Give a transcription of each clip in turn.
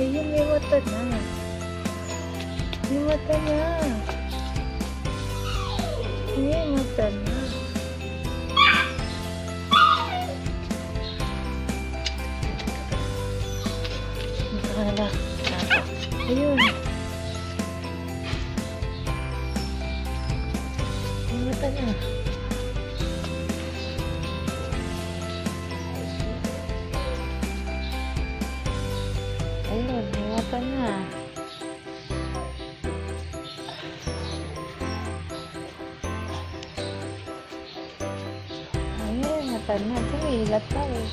Ayun, may mata na. May mata na. May mata na. Nakala. Ayun. May mata na. May mata na. Ayun, mata na. Sumilat pa eh.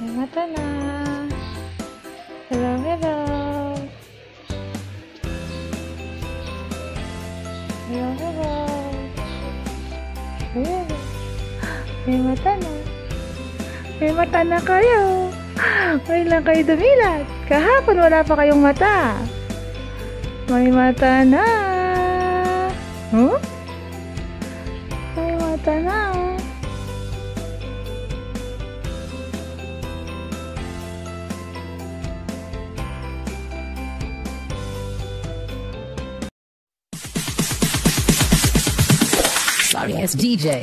May mata na. Hello, hello. Hello, hello. May mata na. May mata na kayo. Ngayon lang kayo dumilat. Kahapon wala pa kayong mata. May mata na. Huh? May mata na. Sorry, it's DJ.